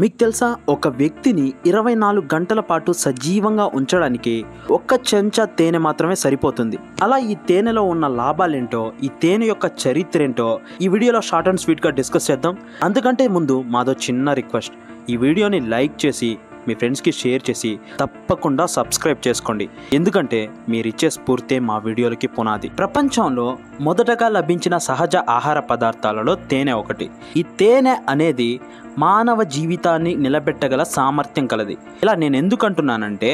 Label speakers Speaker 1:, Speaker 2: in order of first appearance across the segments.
Speaker 1: మీకు తెలుసా? ఒక వ్యక్తిని ఇరవై నాలుగు గంటల పాటు సజీవంగా ఉంచడానికి ఒక్క చెంచా తేనె మాత్రమే సరిపోతుంది. అలా ఈ తేనెలో ఉన్న లాభాలేంటో ఈ తేనె యొక్క చరిత్ర ఏంటో ఈ వీడియోలో షార్ట్ అండ్ స్వీట్గా డిస్కస్ చేద్దాం. అందుకంటే ముందు మాదో చిన్న రిక్వెస్ట్. ఈ వీడియోని లైక్ చేసి మీ ఫ్రెండ్స్కి షేర్ చేసి తప్పకుండా సబ్స్క్రైబ్ చేసుకోండి. ఎందుకంటే మీరిచ్చే స్ఫూర్తే మా వీడియోలకి పునాది. ప్రపంచంలో మొదటగా లభించిన సహజ ఆహార పదార్థాలలో తేనె ఒకటి. ఈ తేనె అనేది మానవ జీవితాన్ని నిలబెట్టగల సామర్థ్యం కలది. ఇలా నేను ఎందుకంటున్నానంటే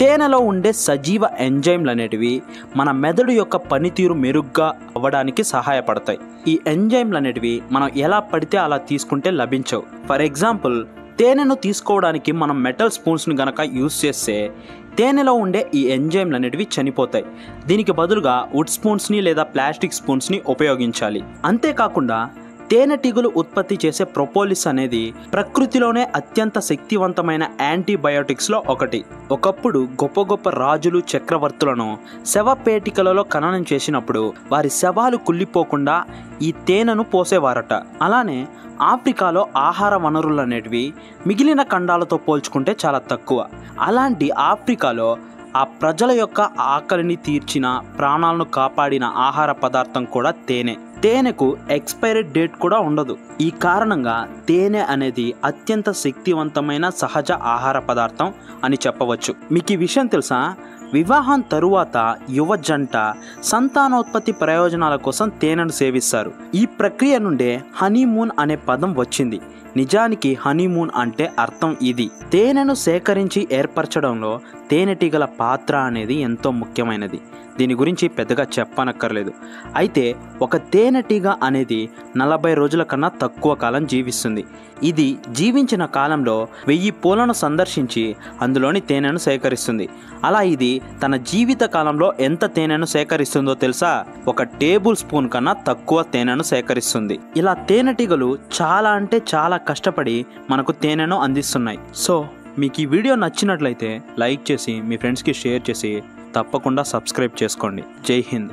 Speaker 1: తేనెలో ఉండే సజీవ ఎంజైమ్లు అనేటివి మన మెదడు యొక్క పనితీరు మెరుగ్గా అవ్వడానికి సహాయపడతాయి. ఈ ఎంజైమ్లు అనేటివి మనం ఎలా పడితే అలా తీసుకుంటే లభించవు. ఫర్ ఎగ్జాంపుల్ తేనెను తీసుకోవడానికి మనం మెటల్ స్పూన్స్ని గనక యూజ్ చేస్తే తేనెలో ఉండే ఈ ఎంజైమ్లు అనేటివి చనిపోతాయి. దీనికి బదులుగా వుడ్ స్పూన్స్ని లేదా ప్లాస్టిక్ స్పూన్స్ని ఉపయోగించాలి. అంతేకాకుండా తేనెటీగలు ఉత్పత్తి చేసే ప్రొపోలిస్ అనేది ప్రకృతిలోనే అత్యంత శక్తివంతమైన యాంటీబయోటిక్స్లో ఒకటి. ఒకప్పుడు గొప్ప గొప్ప రాజులు చక్రవర్తులను శవపేటికలలో ఖననం చేసినప్పుడు వారి శవాలు కుళ్ళిపోకుండా ఈ తేనెను పోసేవారట. అలానే ఆఫ్రికాలో ఆహార వనరులు అనేటివి మిగిలిన ఖండాలతో పోల్చుకుంటే చాలా తక్కువ. అలాంటి ఆఫ్రికాలో ఆ ప్రజల యొక్క ఆకలిని తీర్చిన ప్రాణాలను కాపాడిన ఆహార పదార్థం కూడా తేనె. తేనెకు ఎక్స్పైరీ డేట్ కూడా ఉండదు. ఈ కారణంగా తేనె అనేది అత్యంత శక్తివంతమైన సహజ ఆహార పదార్థం అని చెప్పవచ్చు. మీకు ఈ విషయం తెలుసా? వివాహం తరువాత యువ జంట సంతానోత్పత్తి ప్రయోజనాల కోసం తేనెను సేవిస్తారు. ఈ ప్రక్రియ నుండే హనీమూన్ అనే పదం వచ్చింది. నిజానికి హనీమూన్ అంటే అర్థం ఇది. తేనెను సేకరించి ఏర్పరచడంలో తేనెటీగల పాత్ర అనేది ఎంతో ముఖ్యమైనది. దీని గురించి పెద్దగా చెప్పనక్కర్లేదు. అయితే ఒక తేనెటీగ అనేది నలభై రోజుల కన్నా తక్కువ కాలం జీవిస్తుంది. ఇది జీవించిన కాలంలో వెయ్యి పూలను సందర్శించి అందులోని తేనెను సేకరిస్తుంది. అలా ఇది తన జీవిత కాలంలో ఎంత తేనెను సేకరిస్తుందో తెలుసా? ఒక టేబుల్ స్పూన్ కన్నా తక్కువ తేనెను సేకరిస్తుంది. ఇలా తేనెటీగలు చాలా అంటే చాలా కష్టపడి మనకు తేనెను అందిస్తున్నాయి. సో మీకు ఈ వీడియో నచ్చినట్లయితే లైక్ చేసి మీ ఫ్రెండ్స్కి షేర్ చేసి తప్పకుండా సబ్స్క్రైబ్ చేసుకోండి. జై హింద్.